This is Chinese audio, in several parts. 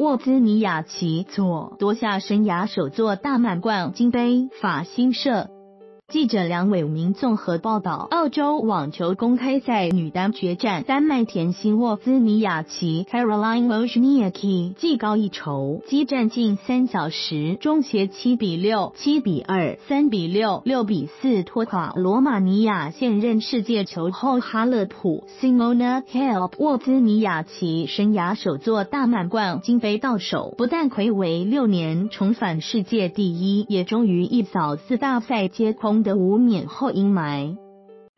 沃兹尼亚奇左夺下生涯首座大满贯金杯。法新社。记者梁伟明综合报道：澳洲网球公开赛女单决战，丹麦甜心沃兹尼亚奇 （Caroline Wozniacki） 技高一筹，激战近三小时，终协七比六、七比二、三比六、六比四拖垮罗马尼亚现任世界球后哈勒普 （Simona Halep）。沃兹尼亚奇生涯首座大满贯金杯到手，不但魁违六年重返世界第一，也终于一扫四大赛皆空。的无冕后阴霾。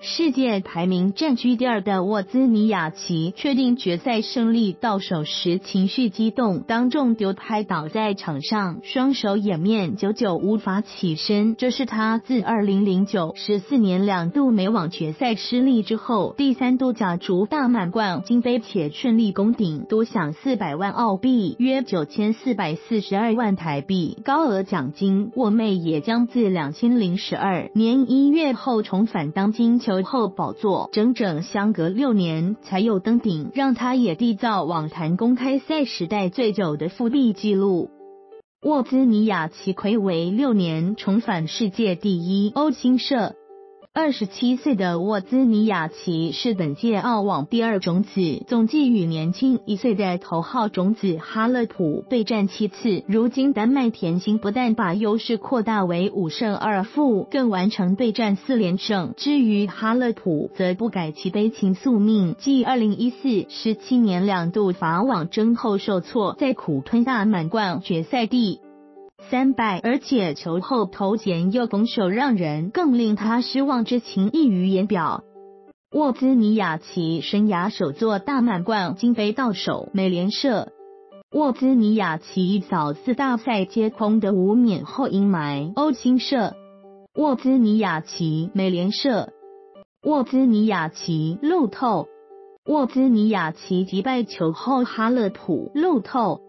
世界排名占据第二的沃兹尼亚奇确定决赛胜利到手时，情绪激动，当众丢拍倒在场上，双手掩面，久久无法起身。这是他自二零零九十四年两度美网决赛失利之后，第三度角逐大满贯金杯且顺利攻顶，多享四百万澳币，约九千四百四十二万台币高额奖金。沃妹也将自两千零十二年一月后重返当今球。后宝座整整相隔六年才又登顶，让他也缔造网坛公开赛时代最久的复辟纪录。沃兹尼亚奇魁为六年重返世界第一。欧青社。二十七岁的沃兹尼亚奇是本届澳网第二种子，总计与年轻一岁的头号种子哈勒普对战七次。如今丹麦甜心不但把优势扩大为五胜二负，更完成对战四连胜。至于哈勒普，则不改其悲情宿命，继二零一四、十七年两度法网争后受挫，再苦吞大满贯决赛地。三败，而且球后头衔又拱手让人，更令他失望之情溢于言表。沃兹尼亚奇生涯首座大满贯金杯到手。美联社：沃兹尼亚奇早四大赛皆空的无冕后阴霾。欧新社：沃兹尼亚奇。美联社：沃兹尼亚奇路透。沃兹尼亚奇击败球后哈勒普路透。